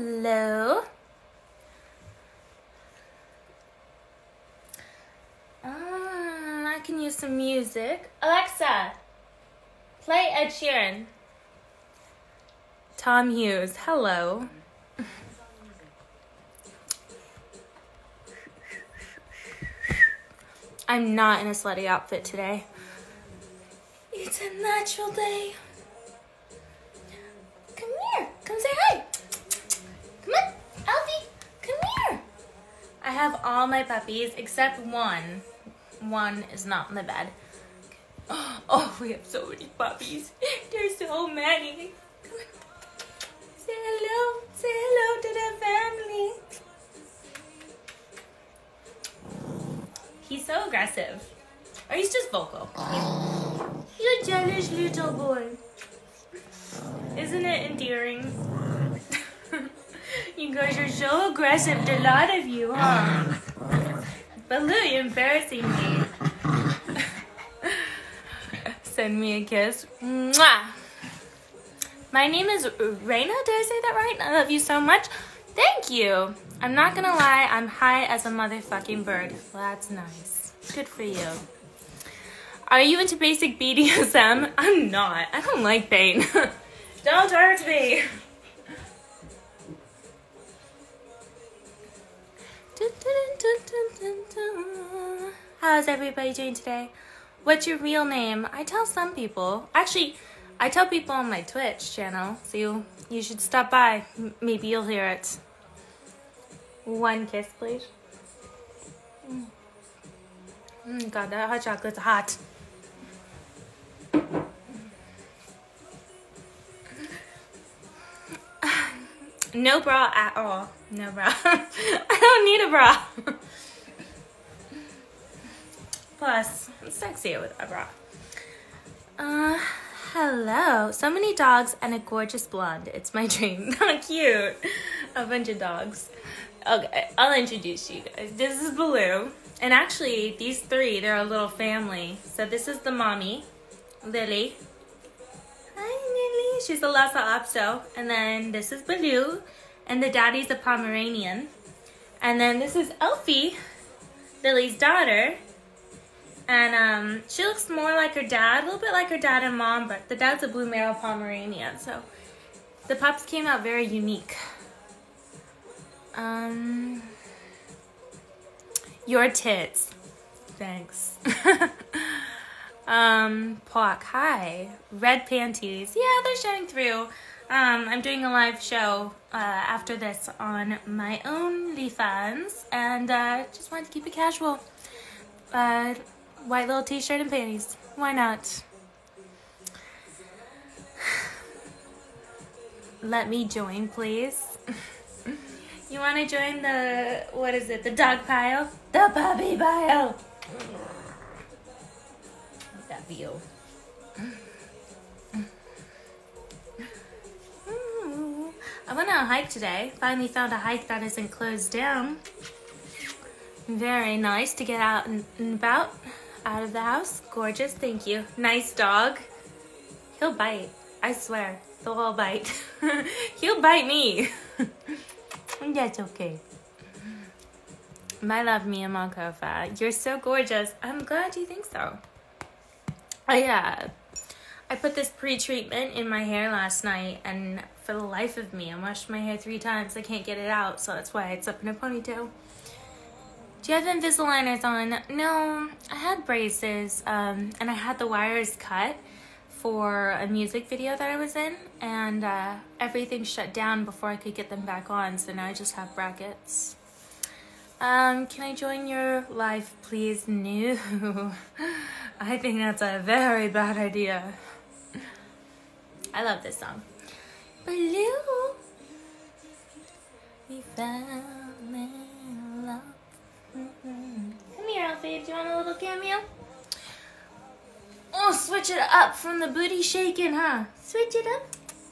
Hello. Um, I can use some music. Alexa, play Ed Sheeran. Tom Hughes, hello. I'm not in a slutty outfit today. It's a natural day. I have all my puppies except one. One is not in the bed. Oh, we have so many puppies. There's so many. Say hello. Say hello to the family. He's so aggressive. Or he's just vocal. He's, you're jealous little boy. Isn't it endearing? You guys are so aggressive, the lot of you, huh? Baloo, you're embarrassing me. Send me a kiss. Mwah! My name is Raina. Did I say that right? I love you so much. Thank you. I'm not gonna lie, I'm high as a motherfucking bird. Well, that's nice. Good for you. Are you into basic BDSM? I'm not. I don't like pain. don't hurt me. How's everybody doing today? What's your real name? I tell some people. Actually, I tell people on my Twitch channel, so you you should stop by. M- maybe you'll hear it. One kiss, please. Mm. Mm, God, that hot chocolate's hot. No bra at all. No bra. I don't need a bra. Plus, I'm sexier with a bra. Uh, hello. So many dogs and a gorgeous blonde. It's my dream. How cute. A bunch of dogs. Okay, I'll introduce you guys. This is Baloo. And actually, these three, they're a little family. So this is the mommy, Lily. She's the Lhasa Apso. And then this is Baloo. And the daddy's a Pomeranian. And then this is Elfie, Lily's daughter. And um, she looks more like her dad, a little bit like her dad and mom, but the dad's a Blue Merle Pomeranian. So the pups came out very unique. Um, your tits. Thanks. um, Pock, hi. Red panties. Yeah, they're showing through. Um, I'm doing a live show uh, after this on my own OnlyFans, and uh, just wanted to keep it casual. Uh, white little t-shirt and panties. Why not? Let me join, please. you want to join the what is it? The dog pile? The puppy pile. View. I went on a hike today. Finally found a hike that isn't closed down. Very nice to get out and, about, out of the house. Gorgeous, thank you. Nice dog. He'll bite. I swear. He'll all bite. He'll bite me. That's okay. My love, Mia Malkova. You're so gorgeous. I'm glad you think so. I uh, I put this pre-treatment in my hair last night, and for the life of me, I washed my hair three times. I can't get it out, so that's why it's up in a ponytail. Do you have Invisaligners on? No, I had braces, um, and I had the wires cut for a music video that I was in, and uh, everything shut down before I could get them back on, so now I just have brackets. Um, can I join your live, please? No. I think that's a very bad idea. I love this song. Blue, we found in love. Mm-mm. Come here, Alfie. Do you want a little cameo? Oh, switch it up from the booty shaking, huh? Switch it up.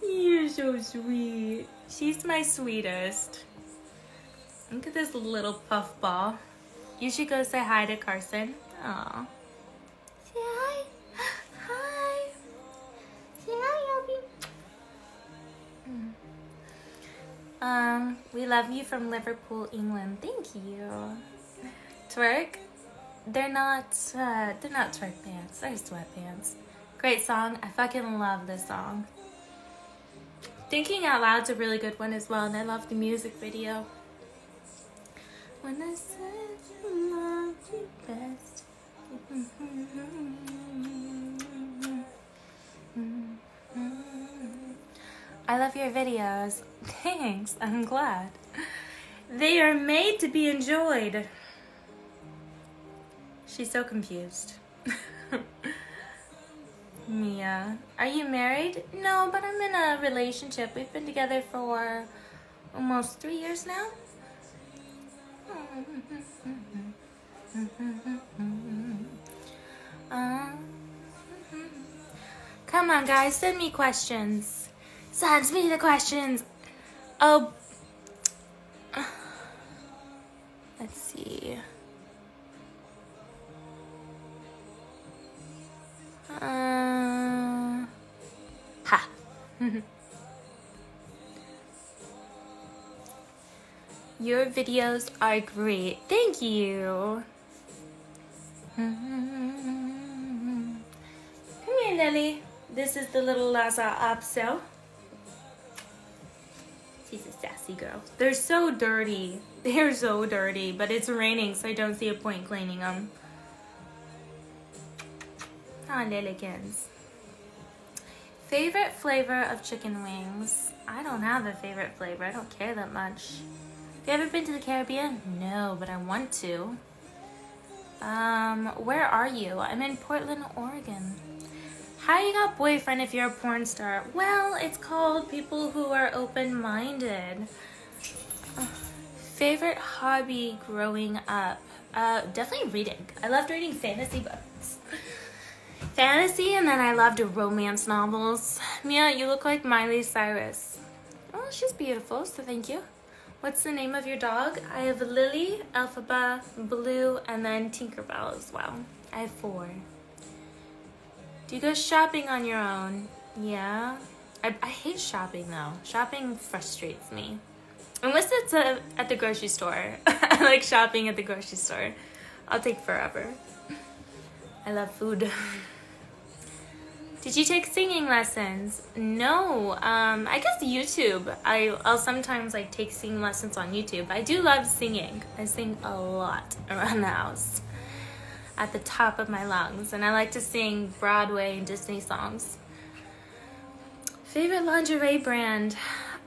You're so sweet. She's my sweetest. Look at this little puff ball. You should go say hi to Carson. Aw. Say hi. Hi. Say hi, Alfie. Um, we love you from Liverpool, England. Thank you. Twerk. They're not. Uh, they're not twerk pants. They're sweatpants. Great song. I fucking love this song. Thinking Out Loud's a really good one as well, and I love the music video. When I said you you best. I love your videos. Thanks, I'm glad. They are made to be enjoyed. She's so confused. Mia, are you married? No, but I'm in a relationship. We've been together for almost three years now. Come on, guys, send me questions. Send me the questions. Oh, let's see. Uh, ha. Your videos are great. Thank you. Come here, Lily. This is the little Lhasa Apso. She's a sassy girl. They're so dirty. They're so dirty, but it's raining, so I don't see a point cleaning them. Ah, Lillikins. Favorite flavor of chicken wings? I don't have a favorite flavor. I don't care that much. You ever been to the Caribbean? No, but I want to. Um, where are you? I'm in Portland, Oregon. How you got boyfriend if you're a porn star? Well, it's called people who are open-minded. Favorite hobby growing up? Uh, definitely reading. I loved reading fantasy books. Fantasy, and then I loved romance novels. Mia, you look like Miley Cyrus. Oh, she's beautiful, so thank you. What's the name of your dog? I have Lily, Elphaba, Blue, and then Tinkerbell as well. I have four. Do you go shopping on your own? Yeah. I, I hate shopping though. Shopping frustrates me. Unless it's a, at the grocery store. I like shopping at the grocery store. I'll take forever. I love food. Did you take singing lessons? No. Um, I guess YouTube. I, I'll sometimes like take singing lessons on YouTube. I do love singing. I sing a lot around the house at the top of my lungs. And I like to sing Broadway and Disney songs. Favorite lingerie brand?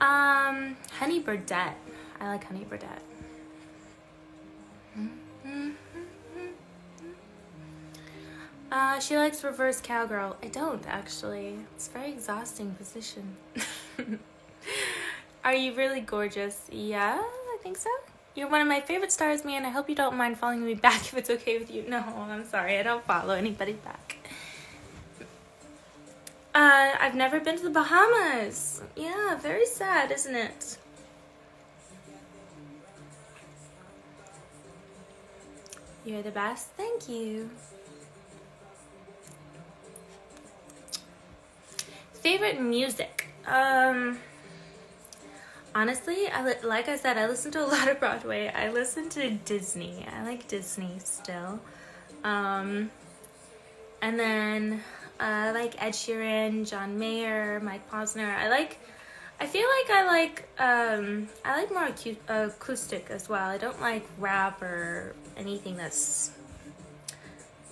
Um, Honey Birdette. I like Honey Birdette. Uh, she likes reverse cowgirl. I don't actually. It's a very exhausting position. Are you really gorgeous? Yeah, I think so. You're one of my favorite stars, man. I hope you don't mind following me back if it's okay with you. No, I'm sorry. I don't follow anybody back. Uh, I've never been to the Bahamas. Yeah, very sad, isn't it? You're the best. Thank you. Favorite music? Um, honestly, I like I said, I listen to a lot of Broadway. I listen to Disney. I like Disney still. Um, and then uh, like Ed Sheeran, John Mayer, Mike Posner. I like. I feel like I like um, I like more acu acoustic as well. I don't like rap or anything that's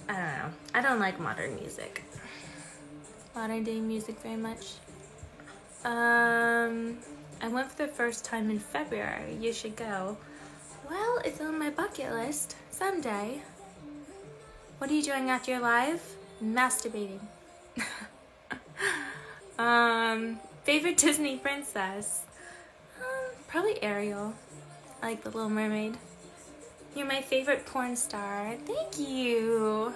I don't know. I don't like modern music modern day music very much. Um, I went for the first time in February. You should go. Well, it's on my bucket list. Someday. What are you doing after your live? Masturbating. um, favorite Disney princess? Um, probably Ariel. I like The Little Mermaid. You're my favorite porn star. Thank you.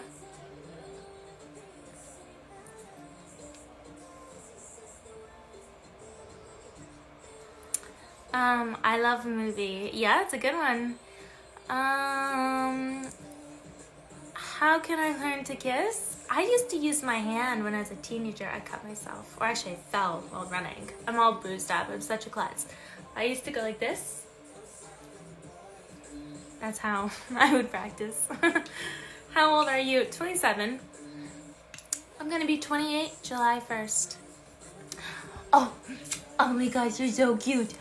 Um, I love a movie. Yeah, it's a good one. Um, how can I learn to kiss? I used to use my hand when I was a teenager. I cut myself, or actually I fell while running. I'm all bruised up. I'm such a klutz. I used to go like this. That's how I would practice. how old are you? 27. I'm gonna be 28 July 1st. Oh, oh my gosh, you're so cute.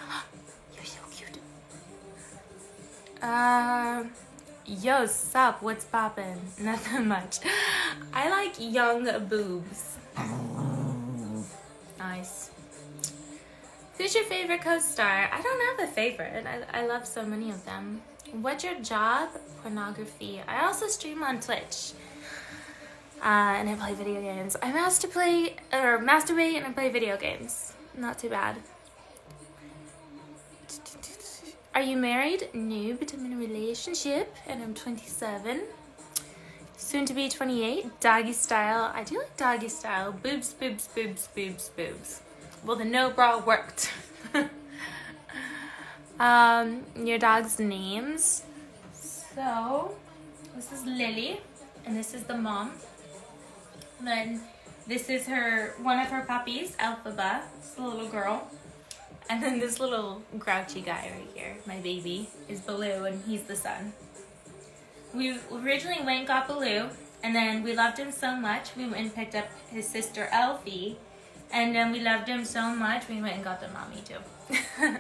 Uh, yo, sup? What's poppin'? Nothing much. I like young boobs. Nice. Who's your favorite co-star? I don't have a favorite. I, I love so many of them. What's your job? Pornography. I also stream on Twitch. Uh, and I play video games. I master play or masturbate and I play video games. Not too bad. Are you married? No, but I'm in a relationship and I'm 27. Soon to be 28. Doggy style. I do like doggy style. Boobs, boobs, boobs, boobs, boobs. Well, the no bra worked. um, your dog's names. So, this is Lily, and this is the mom. Then this is her one of her puppies, Elphaba. It's a little girl. And then this little grouchy guy right here, my baby, is Baloo, and he's the son. We originally went and got Baloo, and then we loved him so much, we went and picked up his sister Elfie, and then we loved him so much, we went and got the mommy too.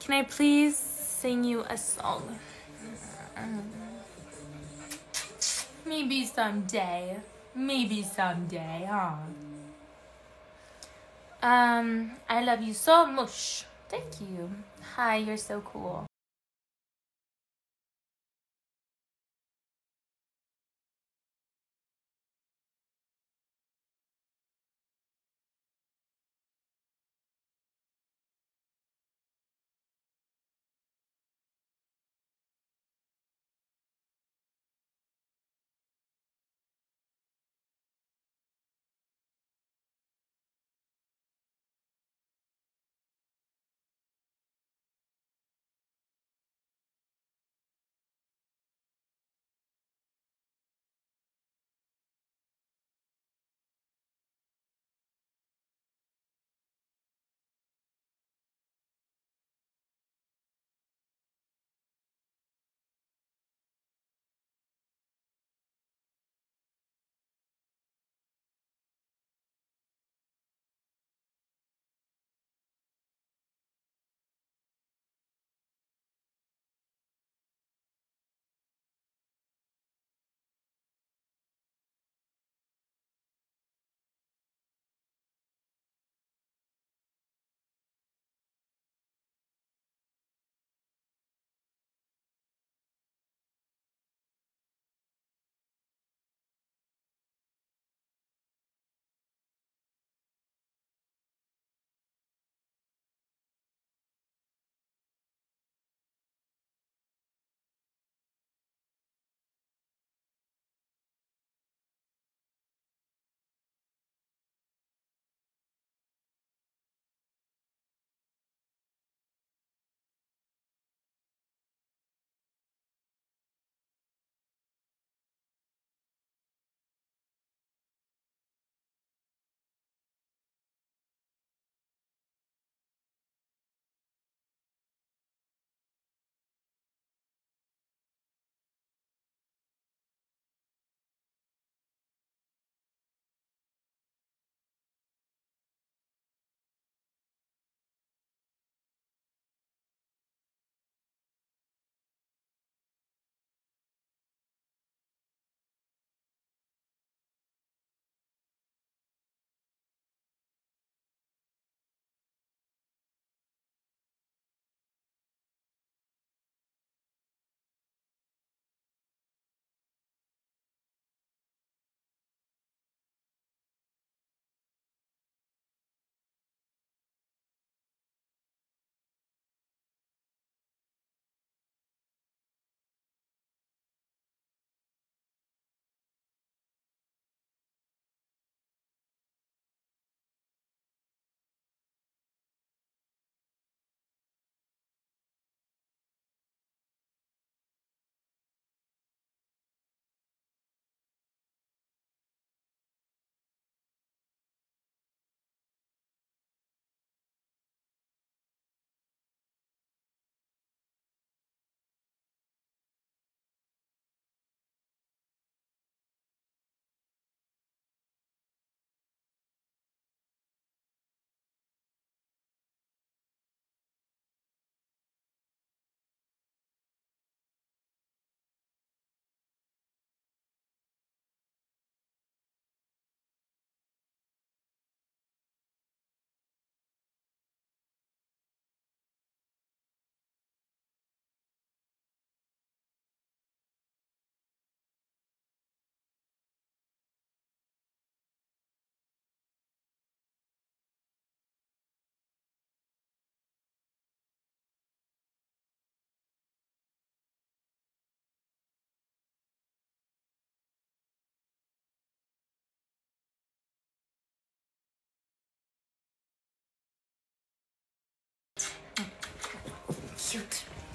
Can I please sing you a song? Maybe someday. Maybe someday, huh? Um, I love you so much. Thank you. Hi, you're so cool.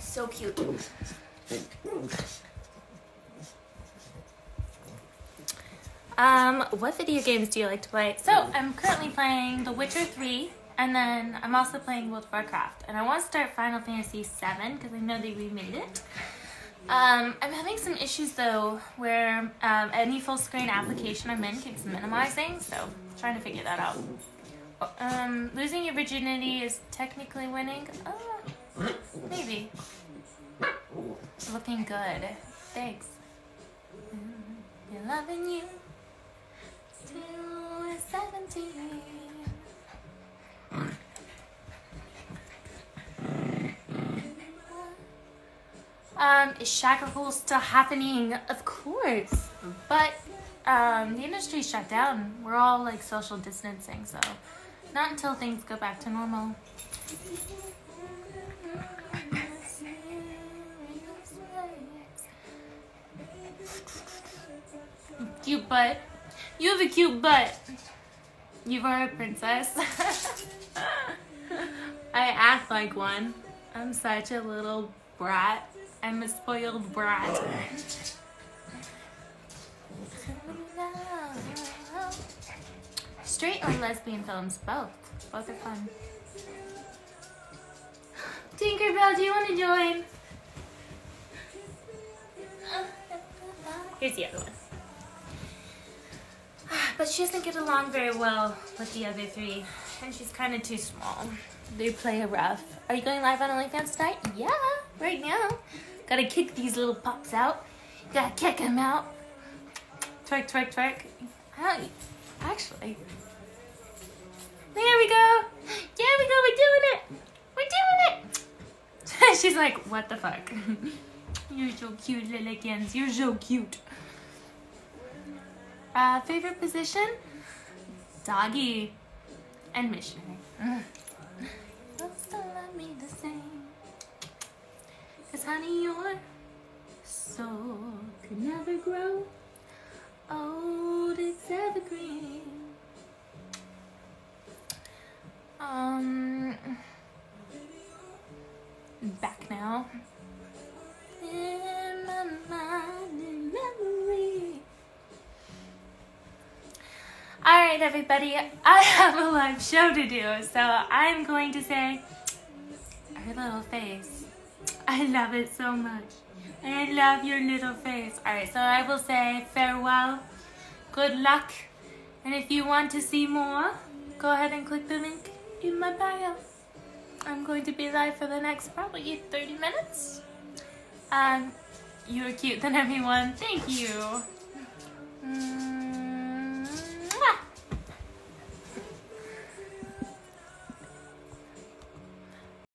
So cute. Um, what video games do you like to play? So, I'm currently playing The Witcher 3, and then I'm also playing World of Warcraft. And I want to start Final Fantasy 7 because I know they remade it. Um, I'm having some issues though, where um, any full screen application I'm in keeps minimizing, so I'm trying to figure that out. Um, losing your virginity is technically winning. Uh, maybe. Looking good. Thanks. Been loving you till 17. Um, is Shacklepool still happening? Of course. But um, the industry shut down. We're all like social distancing, so not until things go back to normal. Cute butt. You have a cute butt. You are a princess. I act like one. I'm such a little brat. I'm a spoiled brat. Straight or lesbian films? Both. Both are fun. Tinkerbell, do you want to join? Here's the other one. Ah, but she doesn't get along very well with the other three. And she's kind of too small. They play rough. Are you going live on OnlyFans tonight? Yeah, right now. Gotta kick these little pups out. Gotta kick them out. Twerk, twerk, twerk. actually. There we go. There we go. We're doing it. We're doing it. She's like, what the fuck? You're so cute, Lillikens. You're so cute. Uh, favorite position? Doggy and missionary. still love me the same. Cause honey, your soul could never grow old, it's evergreen. Um, back now. In my mind, in memory. Alright, everybody, I have a live show to do, so I'm going to say her little face. I love it so much. I love your little face. Alright, so I will say farewell, good luck, and if you want to see more, go ahead and click the link in my bio. I'm going to be live for the next probably 30 minutes. Um, you're cute than everyone. Thank you. Mm -hmm.